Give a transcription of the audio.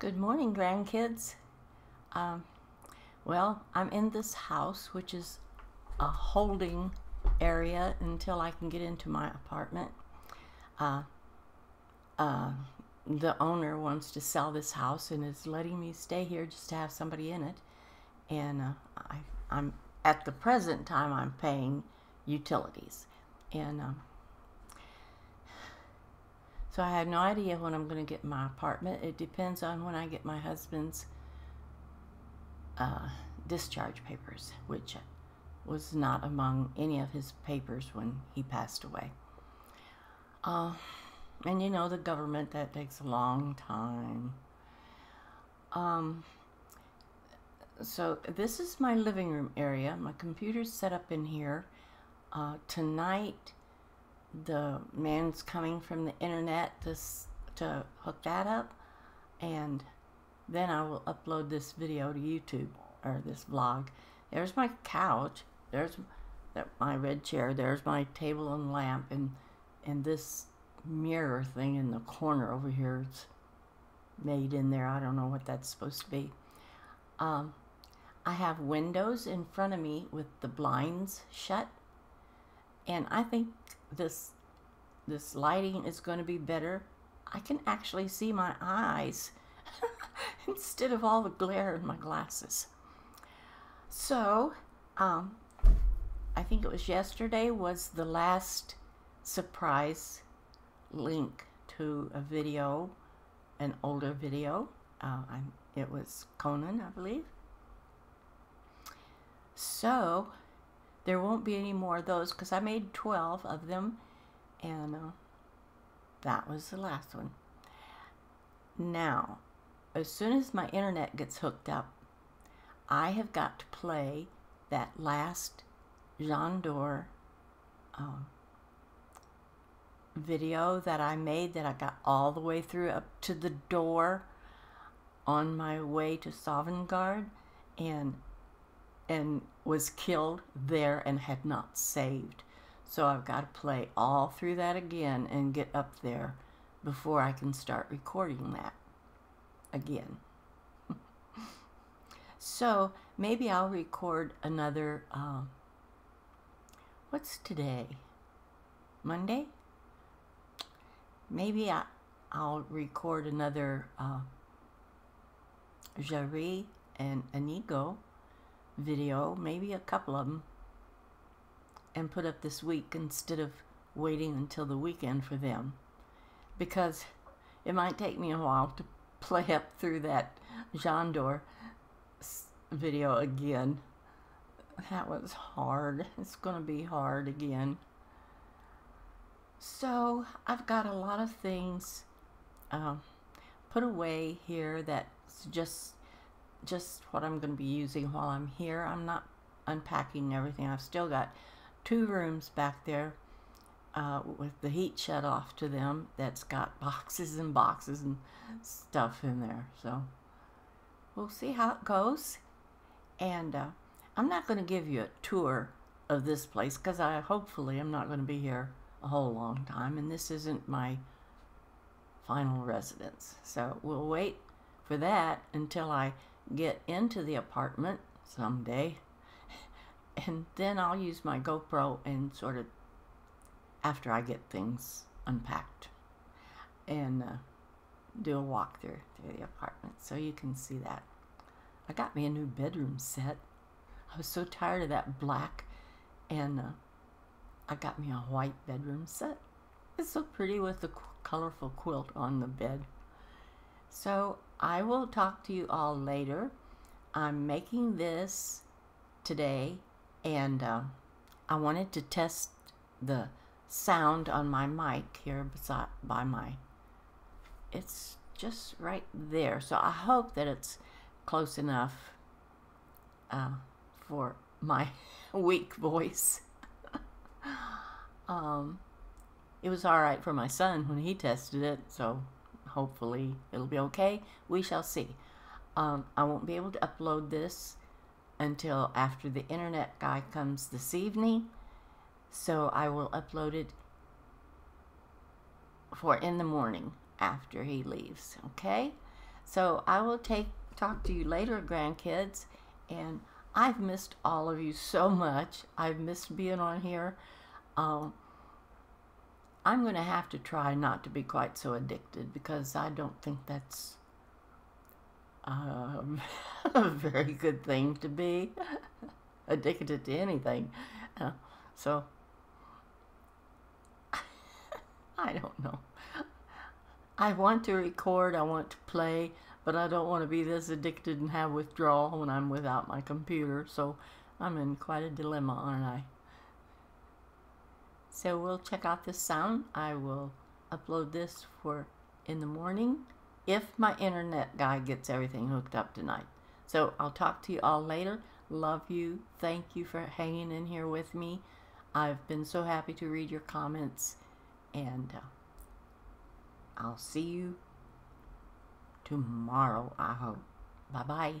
Good morning, grandkids. Um, well, I'm in this house, which is a holding area until I can get into my apartment. Uh, uh, the owner wants to sell this house and is letting me stay here just to have somebody in it. And uh, I, I'm at the present time I'm paying utilities, and um, so I have no idea when I'm going to get my apartment. It depends on when I get my husband's uh, discharge papers, which was not among any of his papers when he passed away. Uh, and you know, the government, that takes a long time. Um, so this is my living room area. My computer's set up in here. Uh, tonight, the man's coming from the internet to, to hook that up and then I will upload this video to YouTube or this vlog. There's my couch. There's my red chair. There's my table and lamp and and this mirror thing in the corner over here. It's made in there. I don't know what that's supposed to be. Um, I have windows in front of me with the blinds shut. And I think this this lighting is going to be better. I can actually see my eyes instead of all the glare in my glasses. So, um, I think it was yesterday was the last surprise link to a video, an older video. Uh, it was Conan, I believe. So, there won't be any more of those because I made 12 of them and uh, that was the last one. Now, as soon as my internet gets hooked up, I have got to play that last Jean Dore um, video that I made that I got all the way through up to the door on my way to Sovngarde and and was killed there and had not saved. So I've got to play all through that again and get up there before I can start recording that again. so maybe I'll record another, uh, what's today? Monday? Maybe I, I'll record another uh, and Inigo video, maybe a couple of them, and put up this week instead of waiting until the weekend for them. Because it might take me a while to play up through that Jean Dore video again. That was hard. It's going to be hard again. So I've got a lot of things uh, put away here that's just just what I'm going to be using while I'm here. I'm not unpacking everything. I've still got two rooms back there uh, with the heat shut off to them that's got boxes and boxes and stuff in there. So we'll see how it goes. And uh, I'm not going to give you a tour of this place because I hopefully I'm not going to be here a whole long time and this isn't my final residence. So we'll wait for that until I get into the apartment someday and then I'll use my GoPro and sort of after I get things unpacked and uh, do a walkthrough through the apartment so you can see that. I got me a new bedroom set. I was so tired of that black and uh, I got me a white bedroom set. It's so pretty with the colorful quilt on the bed. So I will talk to you all later. I'm making this today and uh, I wanted to test the sound on my mic here beside by my it's just right there so I hope that it's close enough uh, for my weak voice um, it was all right for my son when he tested it so hopefully it'll be okay we shall see um, I won't be able to upload this until after the internet guy comes this evening. So I will upload it for in the morning after he leaves. Okay? So I will take talk to you later, grandkids. And I've missed all of you so much. I've missed being on here. Um, I'm going to have to try not to be quite so addicted because I don't think that's um, a very good thing to be addicted to anything. Uh, so, I don't know. I want to record, I want to play, but I don't want to be this addicted and have withdrawal when I'm without my computer. So, I'm in quite a dilemma, aren't I? So we'll check out this sound. I will upload this for in the morning if my internet guy gets everything hooked up tonight. So I'll talk to you all later. Love you. Thank you for hanging in here with me. I've been so happy to read your comments and uh, I'll see you tomorrow, I hope. Bye bye.